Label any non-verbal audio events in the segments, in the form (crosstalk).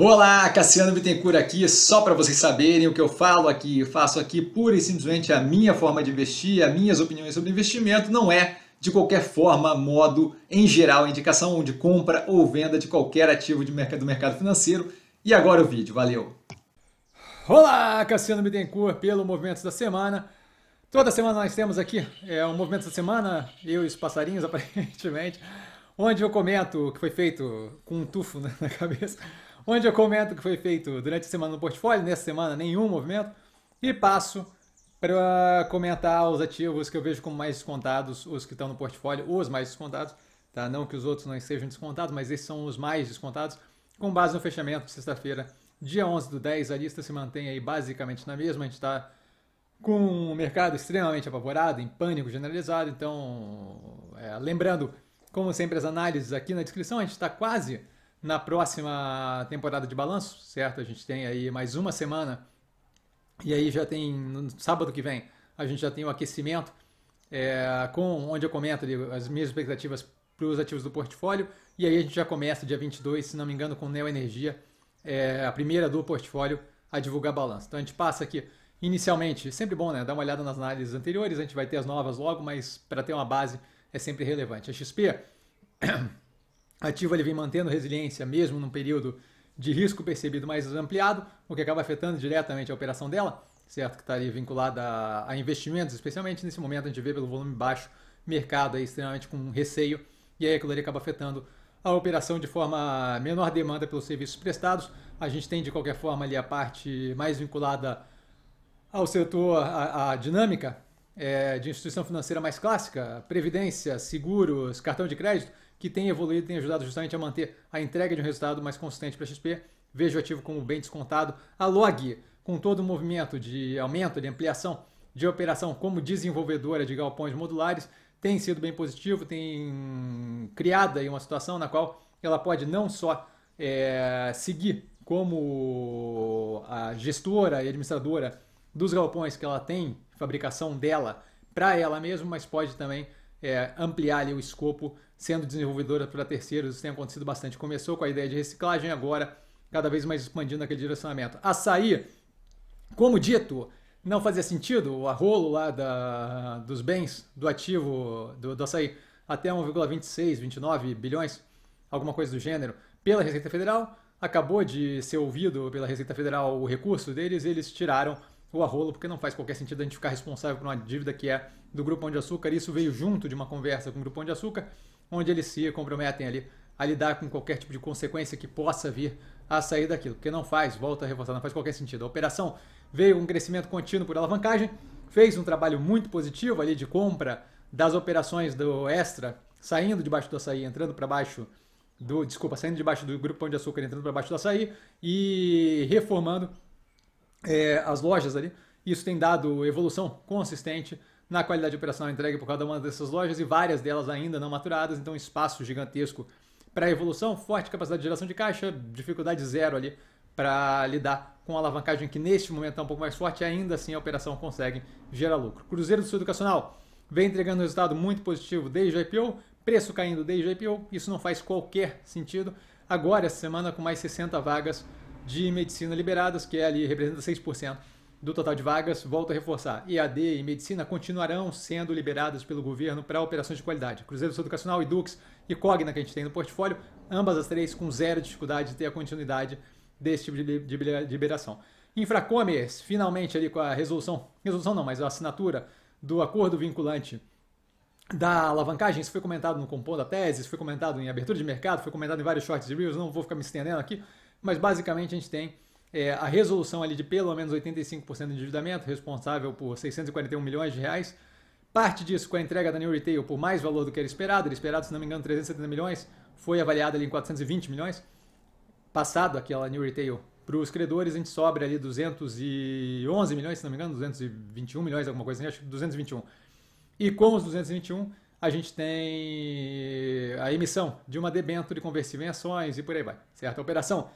Olá, Cassiano Bittencourt aqui, só para vocês saberem o que eu falo aqui, faço aqui pura e simplesmente a minha forma de investir, as minhas opiniões sobre investimento, não é de qualquer forma, modo, em geral, indicação de compra ou venda de qualquer ativo de mercado, do mercado financeiro. E agora o vídeo, valeu! Olá, Cassiano Bittencourt, pelo Movimentos da Semana. Toda semana nós temos aqui é, o Movimento da Semana, eu e os passarinhos, (laughs) aparentemente, onde eu comento o que foi feito com um tufo na cabeça onde eu comento o que foi feito durante a semana no portfólio, nessa semana nenhum movimento, e passo para comentar os ativos que eu vejo como mais descontados, os que estão no portfólio, os mais descontados, tá? Não que os outros não estejam descontados, mas esses são os mais descontados, com base no fechamento de sexta-feira, dia 11 do 10, a lista se mantém aí basicamente na mesma, a gente está com o mercado extremamente apavorado, em pânico generalizado, então, é, lembrando, como sempre, as análises aqui na descrição, a gente está quase na próxima temporada de balanço, certo? A gente tem aí mais uma semana e aí já tem no sábado que vem a gente já tem o aquecimento é, com onde eu comento as minhas expectativas para os ativos do portfólio e aí a gente já começa dia 22, se não me engano, com Neo Energia, é, a primeira do portfólio a divulgar balanço. Então a gente passa aqui inicialmente, sempre bom, né? Dar uma olhada nas análises anteriores, a gente vai ter as novas logo, mas para ter uma base é sempre relevante. A XP ativo ele vem mantendo resiliência mesmo num período de risco percebido mais ampliado, o que acaba afetando diretamente a operação dela, certo? Que está ali vinculada a, investimentos, especialmente nesse momento a gente vê pelo volume baixo, mercado aí extremamente com receio, e aí aquilo ali acaba afetando a operação de forma menor demanda pelos serviços prestados. A gente tem de qualquer forma ali a parte mais vinculada ao setor, a, a dinâmica é, de instituição financeira mais clássica, previdência, seguros, cartão de crédito, que tem evoluído e tem ajudado justamente a manter a entrega de um resultado mais consistente para a XP. Vejo o ativo como bem descontado. A Log, com todo o movimento de aumento, de ampliação de operação como desenvolvedora de galpões modulares, tem sido bem positivo, tem criado aí uma situação na qual ela pode não só é, seguir como a gestora e administradora dos galpões que ela tem, fabricação dela para ela mesma, mas pode também é, ampliar ali o escopo, sendo desenvolvedora para terceiros, isso tem acontecido bastante. Começou com a ideia de reciclagem, agora cada vez mais expandindo aquele direcionamento. Açaí, como dito, não fazia sentido o arrolo lá da, dos bens do ativo do, do açaí até 1,26, 29 bilhões, alguma coisa do gênero, pela Receita Federal. Acabou de ser ouvido pela Receita Federal o recurso deles, eles tiraram o arrolo, porque não faz qualquer sentido a gente ficar responsável por uma dívida que é do Grupo Pão de Açúcar. Isso veio junto de uma conversa com o Grupo Pão de Açúcar, onde eles se comprometem ali a lidar com qualquer tipo de consequência que possa vir a sair daquilo, porque não faz, volta a reforçar, não faz qualquer sentido. A operação veio um crescimento contínuo por alavancagem, fez um trabalho muito positivo ali de compra das operações do Extra, saindo debaixo do açaí, entrando para baixo do, desculpa, saindo debaixo do Grupo Pão de Açúcar, entrando para baixo do açaí e reformando é, as lojas ali. Isso tem dado evolução consistente na qualidade operacional entregue por cada uma dessas lojas e várias delas ainda não maturadas, então espaço gigantesco para evolução, forte capacidade de geração de caixa, dificuldade zero ali para lidar com a alavancagem que neste momento está um pouco mais forte ainda assim a operação consegue gerar lucro. Cruzeiro do Sul Educacional vem entregando um resultado muito positivo desde o IPO, preço caindo desde o IPO, isso não faz qualquer sentido. Agora, essa semana, com mais 60 vagas de medicina liberadas, que é ali representa 6% do total de vagas, volto a reforçar, EAD e medicina continuarão sendo liberadas pelo governo para operações de qualidade. Cruzeiro Sul Educacional, Edux e Cogna, que a gente tem no portfólio, ambas as três com zero dificuldade de ter a continuidade desse tipo de liberação. Infracommerce, finalmente ali com a resolução, resolução não, mas a assinatura do acordo vinculante da alavancagem, isso foi comentado no compor da tese, isso foi comentado em abertura de mercado, foi comentado em vários shorts e reels, não vou ficar me estendendo aqui, mas basicamente a gente tem é, a resolução ali de pelo menos 85% de endividamento, responsável por 641 milhões de reais. Parte disso com a entrega da New Retail por mais valor do que era esperado, era esperado, se não me engano, 370 milhões, foi avaliado ali em 420 milhões. Passado aquela New Retail para os credores, a gente sobra ali 211 milhões, se não me engano, 221 milhões, alguma coisa assim, acho que 221. E com os 221, a gente tem a emissão de uma debênture conversível em ações e por aí vai, certo? A operação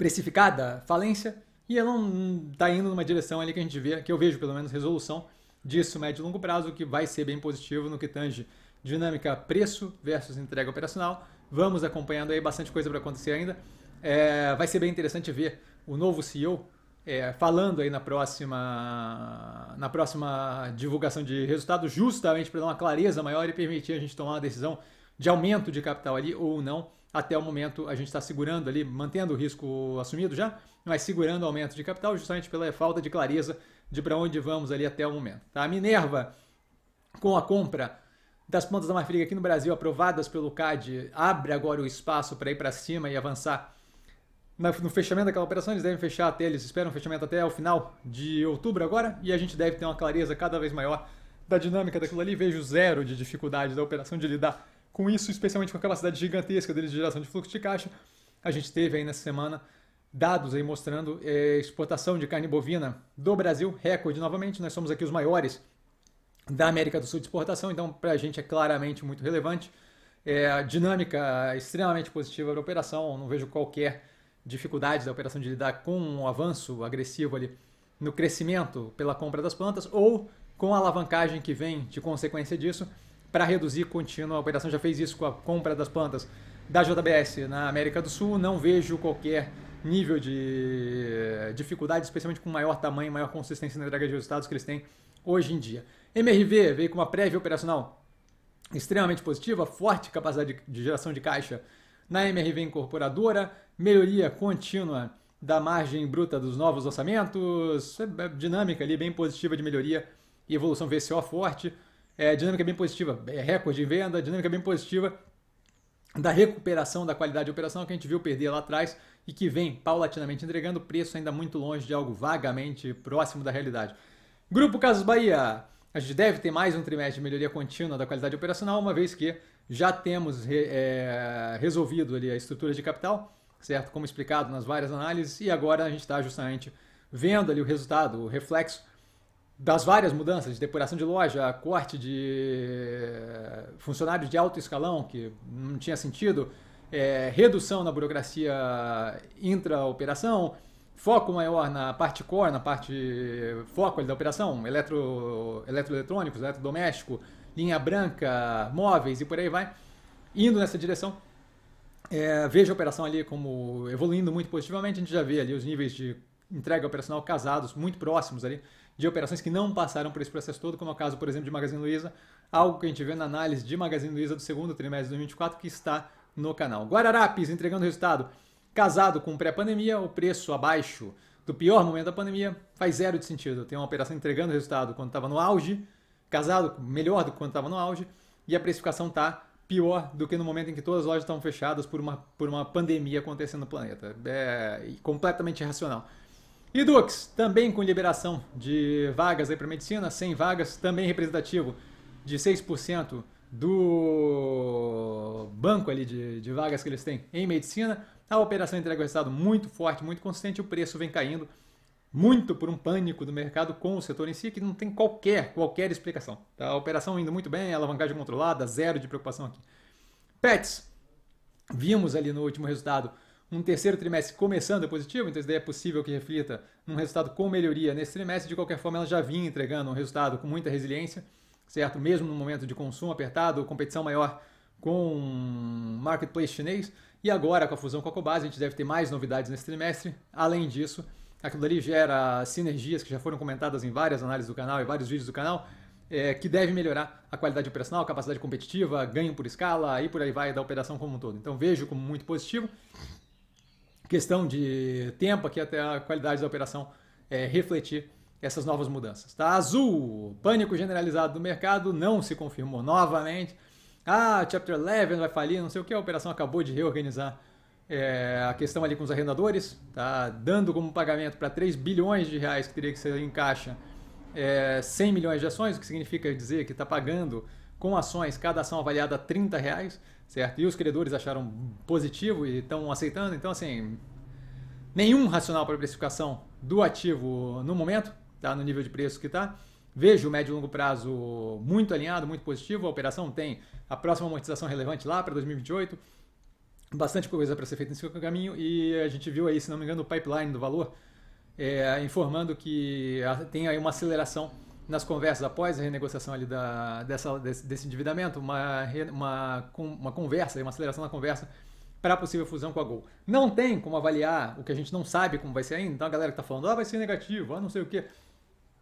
precificada, falência, e ela não está indo numa direção ali que a gente vê, que eu vejo pelo menos resolução disso médio e longo prazo, que vai ser bem positivo no que tange dinâmica preço versus entrega operacional. Vamos acompanhando aí bastante coisa para acontecer ainda. É, vai ser bem interessante ver o novo CEO é, falando aí na próxima, na próxima divulgação de resultados, justamente para dar uma clareza maior e permitir a gente tomar uma decisão de aumento de capital ali ou não. Até o momento a gente está segurando ali, mantendo o risco assumido já, mas segurando o aumento de capital justamente pela falta de clareza de para onde vamos ali até o momento. Tá? A Minerva, com a compra das plantas da Marfrig aqui no Brasil aprovadas pelo CAD, abre agora o espaço para ir para cima e avançar no fechamento daquela operação, eles devem fechar até, eles esperam fechamento até o final de outubro agora, e a gente deve ter uma clareza cada vez maior da dinâmica daquilo ali. Vejo zero de dificuldade da operação de lidar com isso, especialmente com a capacidade gigantesca deles de geração de fluxo de caixa. A gente teve aí nessa semana dados aí mostrando é, exportação de carne bovina do Brasil, recorde novamente. Nós somos aqui os maiores da América do Sul de exportação, então para a gente é claramente muito relevante. É, dinâmica extremamente positiva da operação, não vejo qualquer dificuldades da operação de lidar com um avanço agressivo ali no crescimento pela compra das plantas ou com a alavancagem que vem de consequência disso para reduzir contínua. A operação já fez isso com a compra das plantas da JBS na América do Sul. Não vejo qualquer nível de dificuldade, especialmente com maior tamanho, maior consistência na entrega de resultados que eles têm hoje em dia. MRV veio com uma prévia operacional extremamente positiva, forte capacidade de geração de caixa na MRV incorporadora, melhoria contínua da margem bruta dos novos orçamentos, é, é dinâmica ali bem positiva de melhoria e evolução VCO forte, é, dinâmica bem positiva, é, recorde de venda, dinâmica bem positiva da recuperação da qualidade de operação que a gente viu perder lá atrás e que vem paulatinamente entregando preço ainda muito longe de algo vagamente próximo da realidade. Grupo Casas Bahia, a gente deve ter mais um trimestre de melhoria contínua da qualidade operacional, uma vez que já temos é, resolvido ali a estrutura de capital, certo? Como explicado nas várias análises, e agora a gente está justamente vendo ali o resultado, o reflexo das várias mudanças de depuração de loja, corte de funcionários de alto escalão, que não tinha sentido, é, redução na burocracia intra-operação, foco maior na parte core, na parte foco da operação, eletro, eletroeletrônicos, eletrodoméstico, linha branca, móveis e por aí vai, indo nessa direção. É, vejo a operação ali como evoluindo muito positivamente. A gente já vê ali os níveis de entrega operacional casados muito próximos ali de operações que não passaram por esse processo todo, como é o caso, por exemplo, de Magazine Luiza, algo que a gente vê na análise de Magazine Luiza do segundo trimestre de 2024 que está no canal. Guararapes entregando resultado casado com pré-pandemia, o preço abaixo do pior momento da pandemia faz zero de sentido. Tem uma operação entregando resultado quando estava no auge casado melhor do que quando estava no auge e a precificação está pior do que no momento em que todas as lojas estão fechadas por uma, por uma pandemia acontecendo no planeta. É completamente irracional. E Dux, também com liberação de vagas para medicina, 100 vagas, também representativo de 6% do banco ali de, de vagas que eles têm em medicina. A operação entrega o resultado muito forte, muito consistente, o preço vem caindo muito por um pânico do mercado com o setor em si, que não tem qualquer, qualquer explicação. Tá? A operação indo muito bem, alavancagem controlada, zero de preocupação aqui. Pets, vimos ali no último resultado um terceiro trimestre começando positivo, então isso daí é possível que reflita num resultado com melhoria nesse trimestre. De qualquer forma, ela já vinha entregando um resultado com muita resiliência, certo? Mesmo no momento de consumo apertado, competição maior com marketplace chinês. E agora, com a fusão com a Cobase, a gente deve ter mais novidades nesse trimestre. Além disso, Aquilo ali gera sinergias que já foram comentadas em várias análises do canal e vários vídeos do canal, é, que deve melhorar a qualidade operacional, capacidade competitiva, ganho por escala e por aí vai da operação como um todo. Então vejo como muito positivo. Questão de tempo aqui até a qualidade da operação é, refletir essas novas mudanças. Tá? Azul, pânico generalizado do mercado, não se confirmou novamente. Ah, Chapter 11 vai falir, não sei o que, a operação acabou de reorganizar é, a questão ali com os arrendadores, tá dando como pagamento para 3 bilhões de reais que teria que ser em caixa é, 100 milhões de ações, o que significa dizer que está pagando com ações, cada ação avaliada a 30 reais, certo? E os credores acharam positivo e estão aceitando. Então, assim, nenhum racional para precificação do ativo no momento, tá? no nível de preço que está. Vejo o médio e longo prazo muito alinhado, muito positivo. A operação tem a próxima amortização relevante lá para 2028 bastante coisa para ser feita nesse caminho e a gente viu aí, se não me engano, o pipeline do valor é, informando que tem aí uma aceleração nas conversas após a renegociação ali da, dessa, desse, desse endividamento, uma, uma, uma conversa, uma aceleração na conversa para a possível fusão com a Gol. Não tem como avaliar o que a gente não sabe como vai ser ainda, então a galera que está falando, ah, vai ser negativo, ah, não sei o quê.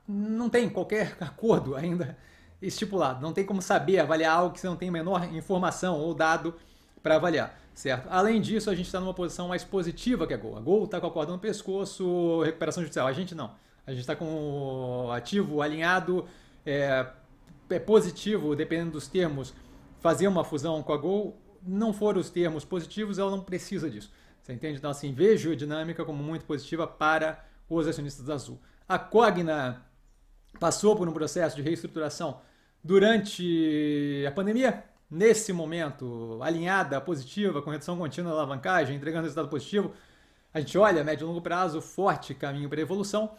Não tem qualquer (laughs) acordo ainda estipulado, não tem como saber avaliar algo que você não tem menor informação ou dado para avaliar, certo? Além disso, a gente está numa posição mais positiva que a Gol. A Gol está com a corda no pescoço, recuperação judicial. A gente não. A gente está com o ativo alinhado, é, é positivo, dependendo dos termos, fazer uma fusão com a Gol não for os termos positivos, ela não precisa disso. Você entende? Então, assim, vejo a dinâmica como muito positiva para os acionistas da Azul. A Cogna passou por um processo de reestruturação durante a pandemia, nesse momento, alinhada, positiva, com redução contínua da alavancagem, entregando resultado positivo. A gente olha, médio e longo prazo, forte caminho para evolução.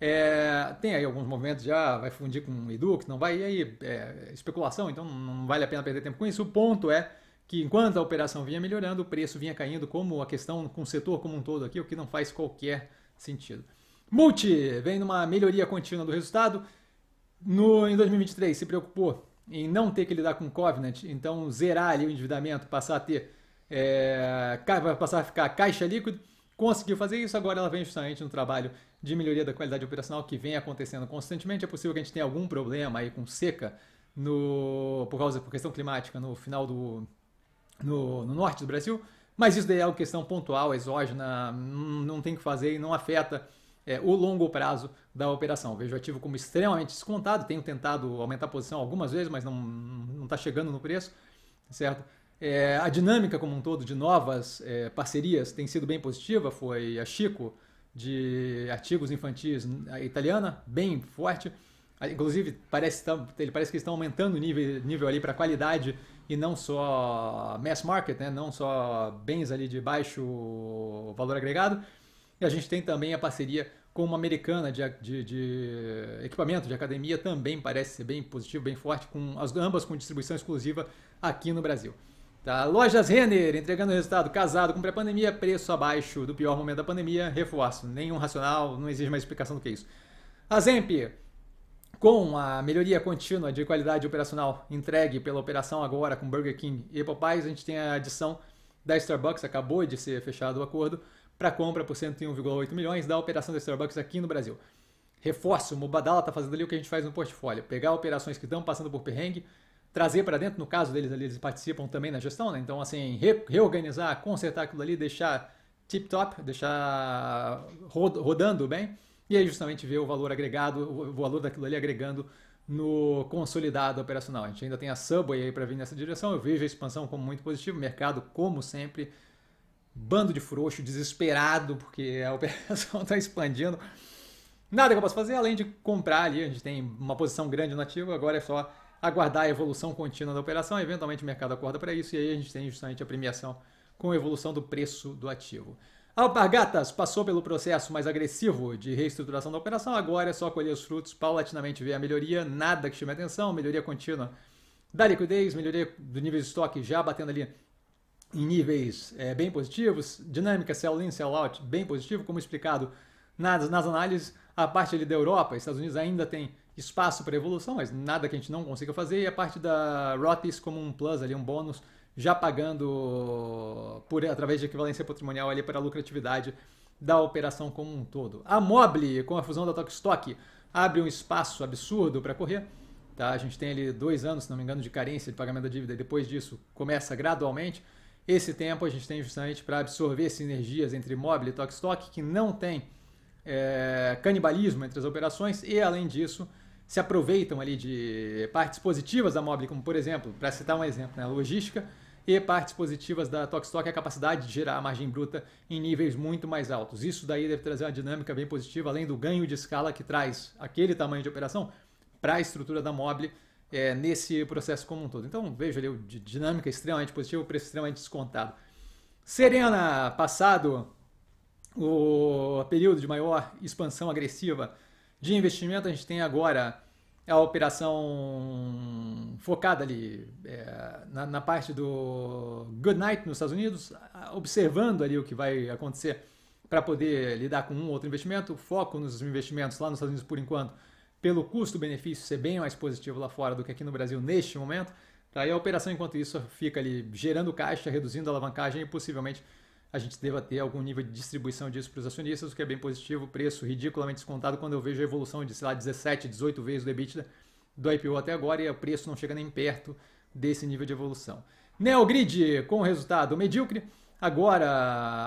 É, tem aí alguns momentos já, vai fundir com o Edu, que não vai, e aí é, especulação, então não vale a pena perder tempo com isso. O ponto é que enquanto a operação vinha melhorando, o preço vinha caindo, como a questão com o setor como um todo aqui, o que não faz qualquer sentido. Multi vem numa melhoria contínua do resultado. No, em 2023 se preocupou em não ter que lidar com Covenant, então zerar ali o endividamento, passar a ter é, passar a ficar caixa líquido. Conseguiu fazer isso, agora ela vem justamente no trabalho de melhoria da qualidade operacional que vem acontecendo constantemente. É possível que a gente tenha algum problema aí com seca no, por causa por questão climática no final do, no, no norte do Brasil, mas isso daí é uma questão pontual, exógena, não tem que fazer e não afeta é, o longo prazo da operação. Vejo o ativo como extremamente descontado, tenho tentado aumentar a posição algumas vezes, mas não está chegando no preço, certo? É, a dinâmica como um todo de novas é, parcerias tem sido bem positiva, foi a Chico de artigos infantis italiana, bem forte, inclusive parece, ele parece que estão aumentando o nível, nível ali para qualidade e não só mass market, né? não só bens ali de baixo valor agregado. E a gente tem também a parceria com uma americana de, de, de, equipamento de academia, também parece ser bem positivo, bem forte, com as ambas com distribuição exclusiva aqui no Brasil. Tá? Lojas Renner entregando resultado casado com pré-pandemia, preço abaixo do pior momento da pandemia, reforço, nenhum racional, não exige mais explicação do que isso. A Zemp com a melhoria contínua de qualidade operacional entregue pela operação agora com Burger King e Popeyes, a gente tem a adição da Starbucks, acabou de ser fechado o acordo, para compra por 101,8 milhões da operação da Starbucks aqui no Brasil. Reforço, o Mubadala está fazendo ali o que a gente faz no portfólio, pegar operações que estão passando por perrengue, trazer para dentro, no caso deles ali, eles participam também na gestão, né? então assim, re reorganizar, consertar aquilo ali, deixar tip-top, deixar rodando bem, e aí justamente ver o valor agregado, o valor daquilo ali agregando no consolidado operacional. A gente ainda tem a Subway aí para vir nessa direção. Eu vejo a expansão como muito positivo, mercado como sempre bando de frouxo, desesperado porque a (laughs) operação está expandindo. Nada que eu possa fazer além de comprar ali. A gente tem uma posição grande no ativo, agora é só aguardar a evolução contínua da operação. Eventualmente o mercado acorda para isso e aí a gente tem justamente a premiação com a evolução do preço do ativo. Alpargatas passou pelo processo mais agressivo de reestruturação da operação, agora é só colher os frutos, paulatinamente ver a melhoria, nada que chame atenção, melhoria contínua da liquidez, melhoria do nível de estoque já batendo ali em níveis é, bem positivos, dinâmica sell-in, sell-out bem positivo, como explicado nas, nas análises. A parte ali da Europa, Estados Unidos ainda tem espaço para evolução, mas nada que a gente não consiga fazer, e a parte da Rotis como um plus ali, um bônus já pagando por através de equivalência patrimonial ali para a lucratividade da operação como um todo. A Mobile, com a fusão da Tokstok, abre um espaço absurdo para correr. Tá? A gente tem ali dois anos, se não me engano, de carência de pagamento da dívida e depois disso começa gradualmente. Esse tempo a gente tem justamente para absorver sinergias entre Mobile e Tokstok, que não tem é, canibalismo entre as operações e, além disso, se aproveitam ali de partes positivas da Mobile, como por exemplo, para citar um exemplo, né, logística, e partes positivas da Tokstok é a capacidade de gerar margem bruta em níveis muito mais altos. Isso daí deve trazer uma dinâmica bem positiva, além do ganho de escala que traz aquele tamanho de operação para a estrutura da Mobile é, nesse processo como um todo. Então vejo ali dinâmica extremamente positiva, o preço extremamente descontado. Serena, passado o período de maior expansão agressiva de investimento, a gente tem agora é a operação focada ali é, na, na, parte do Good Night nos Estados Unidos, observando ali o que vai acontecer para poder lidar com um ou outro investimento, foco nos investimentos lá nos Estados Unidos por enquanto, pelo custo-benefício ser bem mais positivo lá fora do que aqui no Brasil neste momento. E a operação, enquanto isso, fica ali gerando caixa, reduzindo a alavancagem e possivelmente a gente deva ter algum nível de distribuição disso para os acionistas, o que é bem positivo. Preço ridiculamente descontado quando eu vejo a evolução de, sei lá, 17, 18 vezes do EBITDA do IPO até agora e o preço não chega nem perto desse nível de evolução. Neogrid com resultado medíocre, agora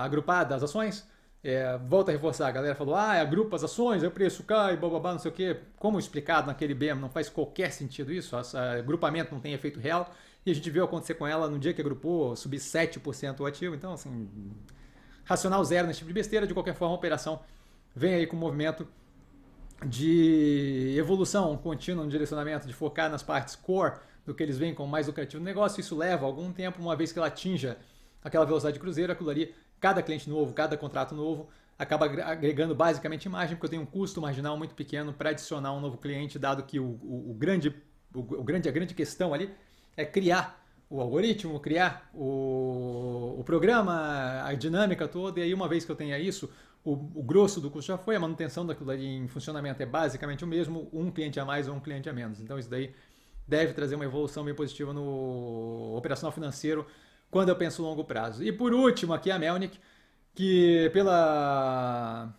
agrupada as ações. É, volta a reforçar, a galera falou, ah, agrupa as ações, aí o preço cai, bababá, não sei o quê. Como explicado naquele BEM, não faz qualquer sentido isso, agrupamento não tem efeito real. E a gente viu acontecer com ela no dia que agrupou, subir 7% o ativo. Então, assim, racional zero nesse tipo de besteira. De qualquer forma, a operação vem aí com um movimento de evolução contínua no direcionamento, de focar nas partes core do que eles veem como mais lucrativo no negócio. Isso leva algum tempo, uma vez que ela atinja aquela velocidade de cruzeiro, aquilo ali cada cliente novo, cada contrato novo, acaba agregando basicamente margem, porque eu tenho um custo marginal muito pequeno para adicionar um novo cliente, dado que o, o, o grande, o, o, grande, a grande questão ali é criar o algoritmo, criar o, o programa, a dinâmica toda, e aí uma vez que eu tenha isso, o, o, grosso do custo já foi, a manutenção daquilo ali em funcionamento é basicamente o mesmo, um cliente a mais ou um cliente a menos. Então isso daí deve trazer uma evolução bem positiva no operacional financeiro quando eu penso longo prazo. E por último, aqui a Melnick, que pela,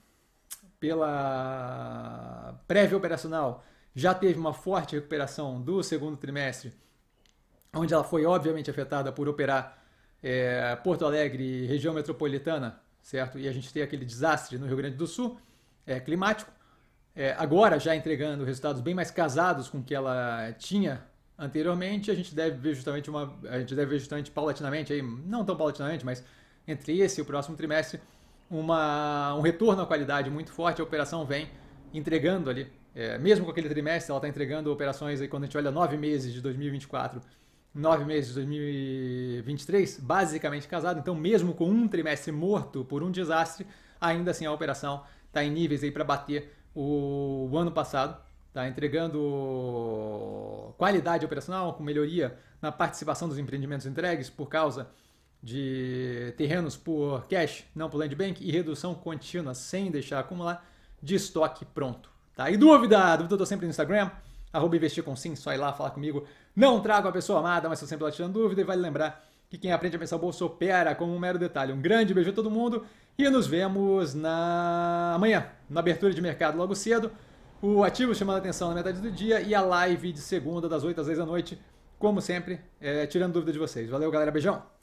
pela prévia operacional já teve uma forte recuperação do segundo trimestre, onde ela foi obviamente afetada por operar é, Porto Alegre, região metropolitana, certo? E a gente tem aquele desastre no Rio Grande do Sul, é, climático. É, agora já entregando resultados bem mais casados com o que ela tinha anteriormente, a gente deve ver justamente uma. A gente deve ver justamente paulatinamente, aí, não tão paulatinamente, mas entre esse e o próximo trimestre, uma, um retorno à qualidade muito forte. A operação vem entregando ali, é, mesmo com aquele trimestre, ela está entregando operações aí quando a gente olha nove meses de 2024, nove meses de 2023, basicamente casado. Então, mesmo com um trimestre morto por um desastre, ainda assim a operação está em níveis aí para bater o, o ano passado Tá entregando qualidade operacional, com melhoria na participação dos empreendimentos entregues por causa de terrenos por cash, não por land bank, e redução contínua, sem deixar acumular, de estoque pronto. Tá? E dúvida? Dúvida eu tô sempre no Instagram, arroba investir com sim, só ir lá falar comigo. Não trago a pessoa amada, mas estou sempre lá tirando dúvida e vale lembrar que quem aprende a pensar o bolso opera como um mero detalhe. Um grande beijo a todo mundo e nos vemos na amanhã, na abertura de mercado logo cedo o ativo chamando a atenção na metade do dia e a live de segunda, das 8 às 10 da noite, como sempre, é, tirando dúvida de vocês. Valeu, galera. Beijão!